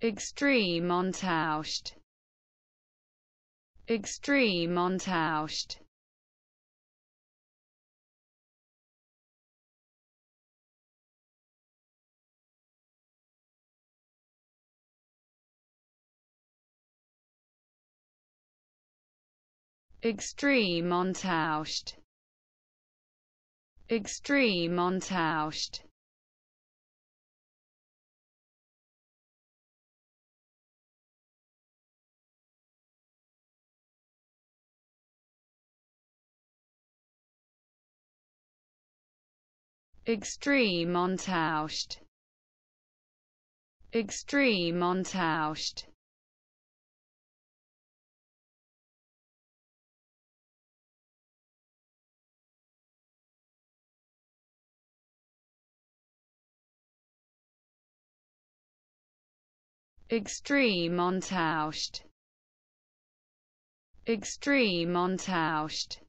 Extreme Ontauscht. Extreme Ontauscht. Extreme Ontauscht. Extreme Ontauscht. Extreme Ontauscht Extreme Ontauscht Extreme Ontauscht Extreme Ontauscht